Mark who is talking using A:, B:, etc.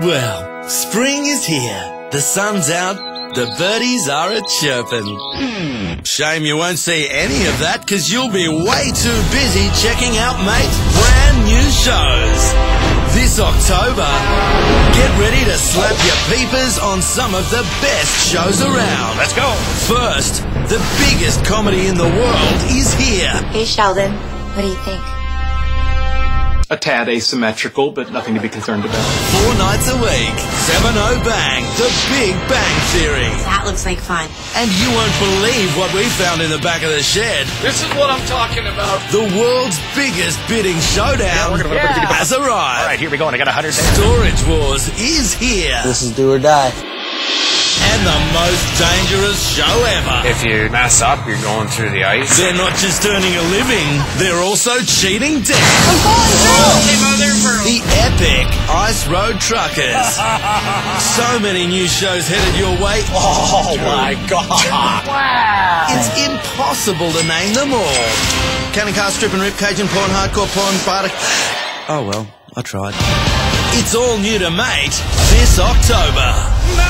A: Well, spring is here. The sun's out. The birdies are a chirping. Shame you won't see any of that because you'll be way too busy checking out mate's brand new shows. This October, get ready to slap your peepers on some of the best shows around.
B: Let's go.
A: First, the biggest comedy in the world is here.
C: Hey, Sheldon, what do you think?
D: A tad asymmetrical, but nothing to be concerned about.
A: Four nights a week, 7 0 Bang, The Big Bang Theory.
C: That looks like fun.
A: And you won't believe what we found in the back of the shed.
D: This is what I'm talking about.
A: The world's biggest bidding showdown
B: Yeah.
A: has arrived.
B: All right, here we go. And I got a hundred.
A: Storage Wars is here.
E: This is do or die.
A: And the most dangerous show ever.
F: If you mess up, you're going through the ice.
A: They're not just earning a living, they're also cheating death. Oh, the epic Ice Road Truckers. so many new shows headed your way. Oh my god. Wow. It's impossible to name them all. Cannon car, strip and rip, Cajun Pawn, Hardcore Pawn, Bardic. Oh well, I tried. It's all new to Mate this October. Mate!